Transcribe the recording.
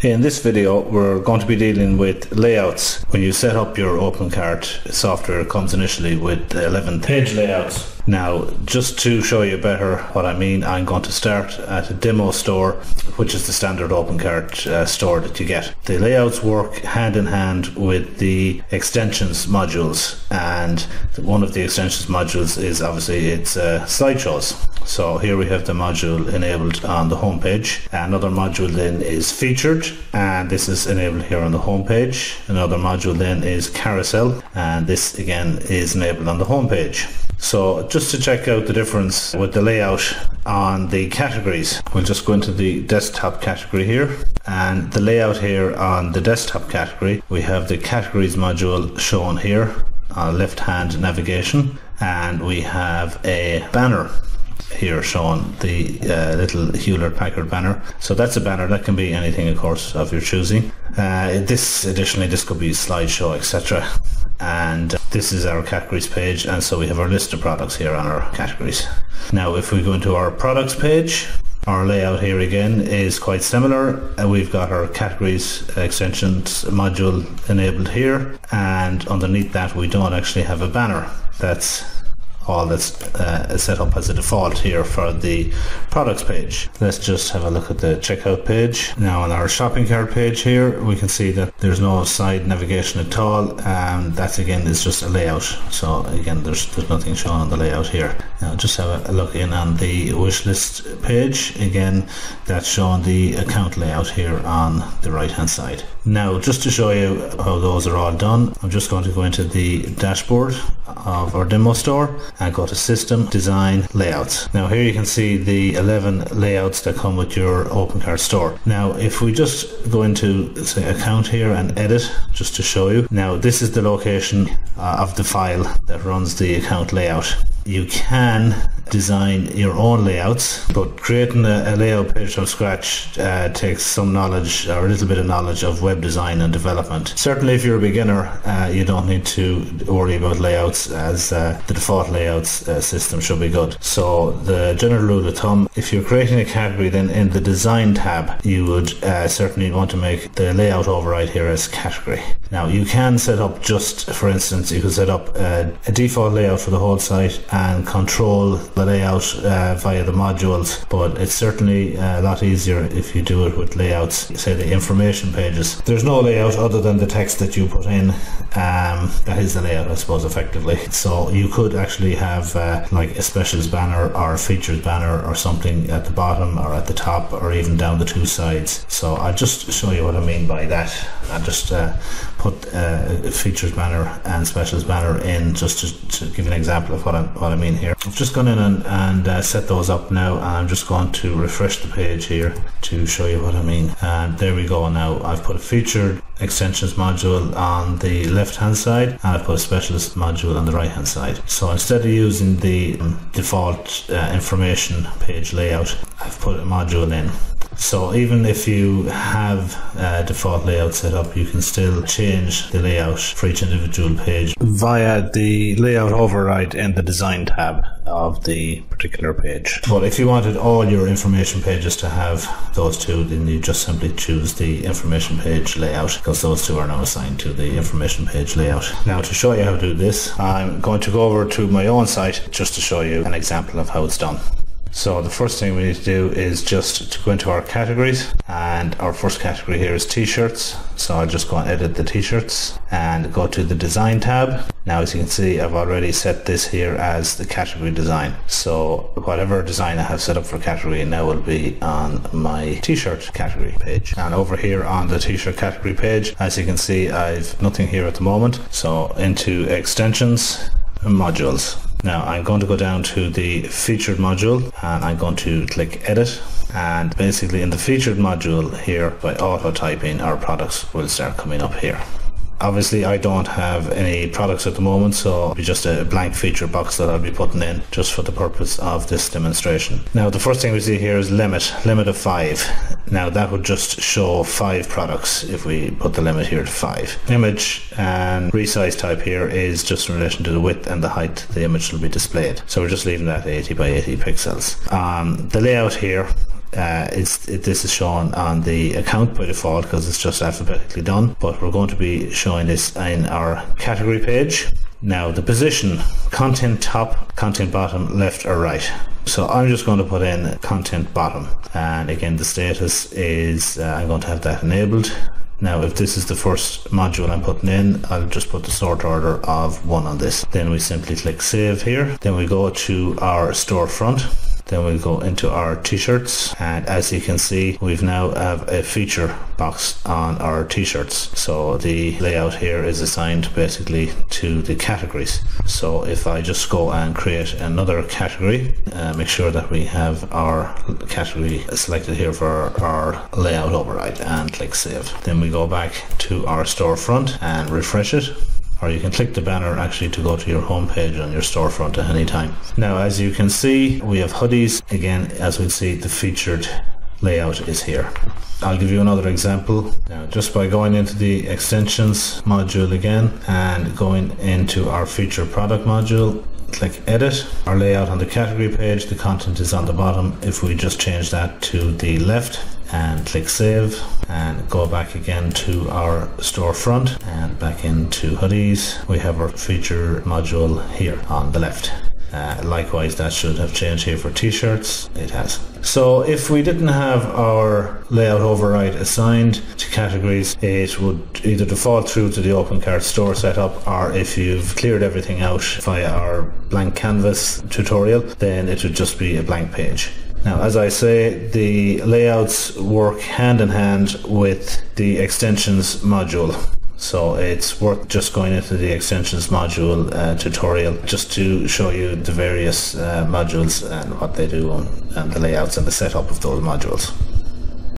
In this video we're going to be dealing with layouts. When you set up your OpenCart software it comes initially with 11 page layouts. Now just to show you better what I mean I'm going to start at a demo store which is the standard OpenCart uh, store that you get. The layouts work hand in hand with the extensions modules and one of the extensions modules is obviously it's uh, slideshows. So here we have the module enabled on the home page. Another module then is featured and this is enabled here on the home page. Another module then is carousel and this again is enabled on the home page. So just to check out the difference with the layout on the categories, we'll just go into the desktop category here. And the layout here on the desktop category, we have the categories module shown here, uh, left hand navigation and we have a banner here showing the uh, little Hewlett Packard banner. So that's a banner that can be anything, of course, of your choosing. Uh, this additionally, this could be slideshow, etc. And this is our categories page, and so we have our list of products here on our categories. Now, if we go into our products page, our layout here again is quite similar. Uh, we've got our categories extensions module enabled here, and underneath that, we don't actually have a banner. That's all that's uh, set up as a default here for the products page. Let's just have a look at the checkout page. Now on our shopping cart page here we can see that there's no side navigation at all and that again is just a layout so again there's, there's nothing shown on the layout here. Now just have a look in on the wish list page again that's shown the account layout here on the right hand side. Now just to show you how those are all done I'm just going to go into the dashboard of our demo store and go to system design layouts now here you can see the 11 layouts that come with your OpenCart store. Now if we just go into say account here and edit just to show you. Now this is the location uh, of the file that runs the account layout you can design your own layouts, but creating a, a layout page from scratch uh, takes some knowledge or a little bit of knowledge of web design and development. Certainly, if you're a beginner, uh, you don't need to worry about layouts as uh, the default layouts uh, system should be good. So, the general rule of thumb if you're creating a category, then in the design tab, you would uh, certainly want to make the layout override here as category. Now, you can set up just, for instance, you can set up a, a default layout for the whole site and control the layout uh, via the modules but it's certainly a lot easier if you do it with layouts say the information pages. There's no layout other than the text that you put in um, that is the layout I suppose effectively. So you could actually have uh, like a specials banner or a features banner or something at the bottom or at the top or even down the two sides. So I'll just show you what I mean by that. I'll just uh, put uh, features banner and specials banner in just to, to give an example of what, i what I mean here. I've just gone in and, and uh, set those up now and I'm just going to refresh the page here to show you what I mean. And there we go now. I've put a featured extensions module on the left hand side and I've put a specialist module on the right hand side. So instead of using the um, default uh, information page layout I've put a module in so even if you have a default layout set up, you can still change the layout for each individual page via the layout override in the design tab of the particular page. But if you wanted all your information pages to have those two, then you just simply choose the information page layout because those two are now assigned to the information page layout. Now to show you how to do this, I'm going to go over to my own site just to show you an example of how it's done. So the first thing we need to do is just to go into our categories and our first category here is t-shirts. So I'll just go and edit the t-shirts and go to the design tab. Now as you can see I've already set this here as the category design. So whatever design I have set up for category now will be on my t-shirt category page. And over here on the t-shirt category page as you can see I've nothing here at the moment. So into extensions modules now I'm going to go down to the featured module and I'm going to click edit and basically in the featured module here by auto typing our products will start coming up here. Obviously, I don't have any products at the moment, so be just a blank feature box that I'll be putting in just for the purpose of this demonstration. Now, the first thing we see here is limit, limit of five. Now, that would just show five products if we put the limit here to five. Image and resize type here is just in relation to the width and the height the image will be displayed. So we're just leaving that 80 by 80 pixels. Um, the layout here Uh, it's it, this is shown on the account by default because it's just alphabetically done. But we're going to be showing this in our category page. Now the position, content top, content bottom, left or right. So I'm just going to put in content bottom and again the status is uh, I'm going to have that enabled now if this is the first module I'm putting in, I'll just put the sort order of one on this. Then we simply click save here. Then we go to our storefront then we'll go into our t-shirts and as you can see we've now have a feature box on our t-shirts. So the layout here is assigned basically to the categories. So if I just go and create another category, uh, make sure that we have our category selected here for our layout override and click save. Then we go back to our storefront and refresh it or you can click the banner actually to go to your home page on your storefront at any time. Now as you can see we have hoodies again as we see the featured layout is here. I'll give you another example now just by going into the extensions module again and going into our feature product module click edit our layout on the category page the content is on the bottom if we just change that to the left and click save and go back again to our storefront and back into hoodies. We have our feature module here on the left. Uh, likewise that should have changed here for t-shirts. It has. So if we didn't have our layout override assigned to categories it would either default through to the OpenCart store setup or if you've cleared everything out via our blank canvas tutorial then it would just be a blank page now, as I say, the layouts work hand in hand with the extensions module. So it's worth just going into the extensions module uh, tutorial just to show you the various uh, modules and what they do and, and the layouts and the setup of those modules.